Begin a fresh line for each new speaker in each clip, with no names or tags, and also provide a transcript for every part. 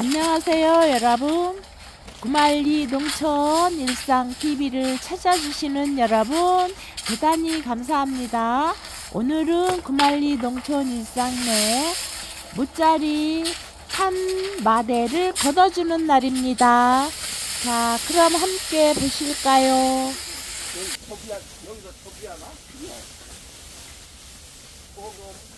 안녕하세요 여러분 구말리 농촌 일상TV를 찾아주시는 여러분 대단히 감사합니다 오늘은 구말리 농촌 일상 내 모짜리 한 마대를 걷어주는 날입니다 자 그럼 함께 보실까요
여기 토비야, 여기서
토비야나? 어, 어.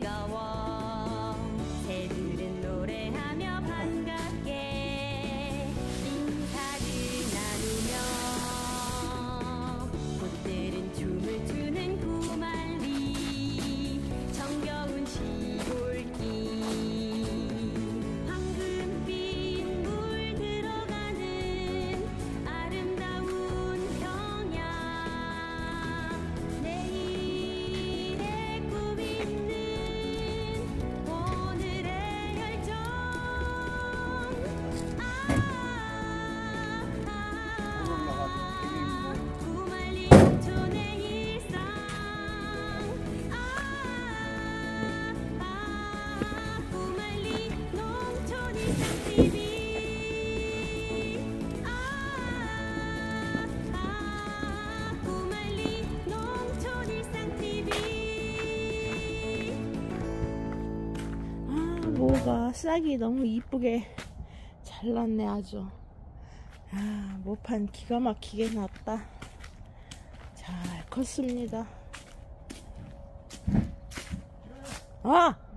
的
我。 모가 싹이 너무 이쁘게 잘났네 아주. 아, 모판 기가 막히게 났다. 잘 컸습니다. 아!